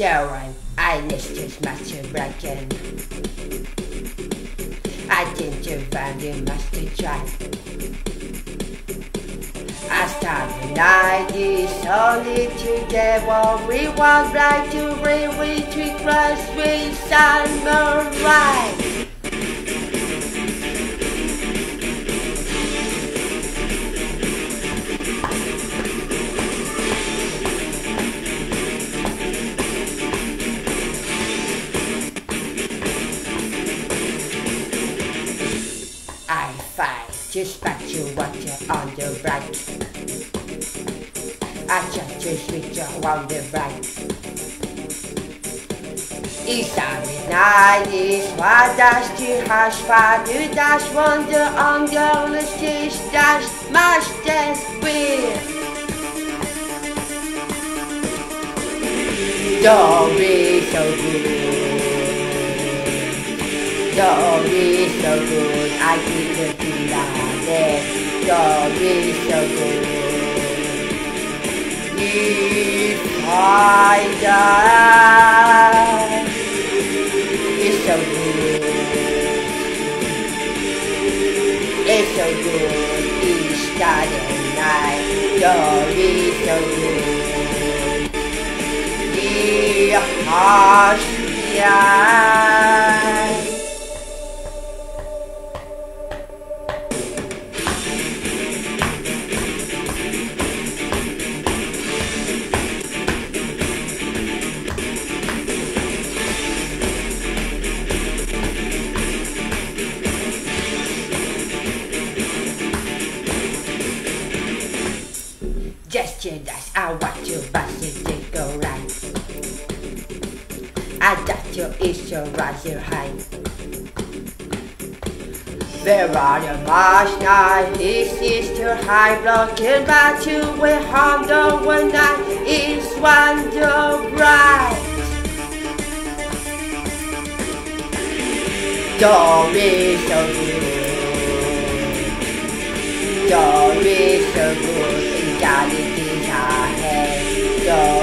Doran, I just much broken. I value must try. I start the night is only together. We want right to read, we treat cross with summer just back to water on the right. I try to switch on the right. Night is why dash to hash to dash wonder on the stage dash much dance with. Don't be so good. Don't be so good, I didn't do that. Don't be so good. If I die, it's so good. It's so good, each Saturday night. Don't be so good. The harsh yeah. Just that I want to bust it to go right. I got your issue right your high. Where are the marsh night? This is too high, blocking back to where hunger one night is wonder bright. Be so good. Be so good.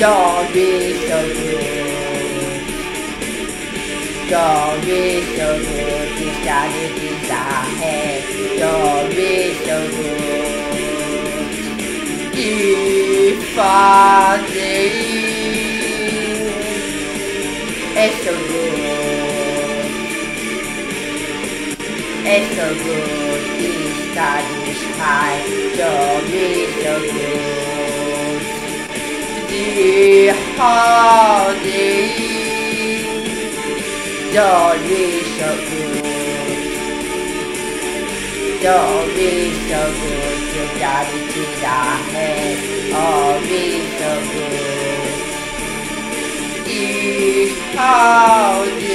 night. Don't so good. Good holiday. So good. This got it is ahead. Don't be so good. If I it's so good. It's so good. This got is high. Don't be so good the holiday. Don't be so good. Don't be so good. You got it to the head. Oh, be so good. The holiday.